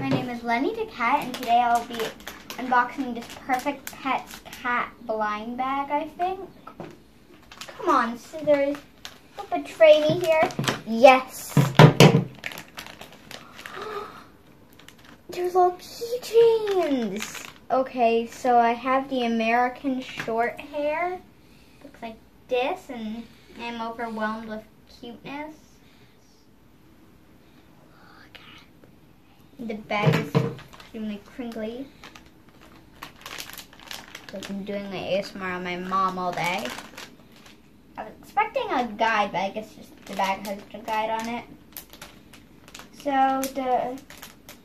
My name is Lenny the Cat, and today I'll be unboxing this Perfect Pets cat blind bag, I think. Come on, scissors. Don't betray me here. Yes. There's all keychains. Okay, so I have the American short hair. Looks like this, and I'm overwhelmed with cuteness. The bag is extremely crinkly. I've been doing my ASMR on my mom all day. I was expecting a guide, but I guess just the bag has a guide on it. So the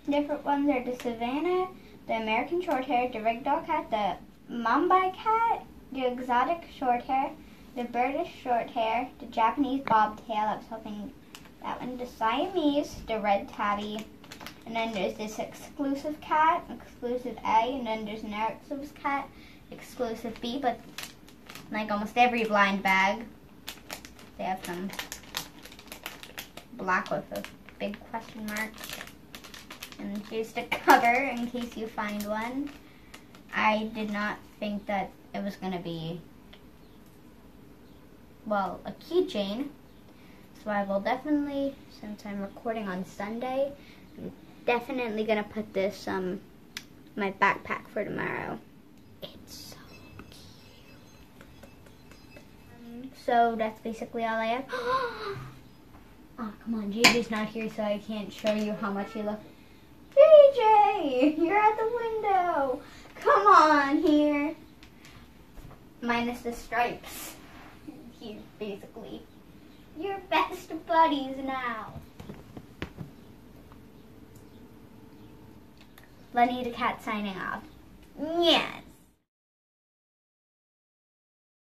different ones are the Savannah, the American Shorthair, the Ragdoll Cat, the Mumbai Cat, the Exotic Shorthair, the British Shorthair, the Japanese Bobtail, I was hoping that one, the Siamese, the Red Tabby, and then there's this exclusive cat, exclusive A, and then there's an exclusive cat, exclusive B, but like almost every blind bag, they have some black with a big question mark. And here's the cover in case you find one. I did not think that it was going to be, well, a keychain. So I will definitely, since I'm recording on Sunday, definitely going to put this um my backpack for tomorrow. It's so cute. Um, so that's basically all I have. oh, come on. JJ's not here, so I can't show you how much he looks. JJ, you're at the window. Come on here. Minus the stripes. He's basically. You're best buddies now. Lenny the cat signing off. Yes.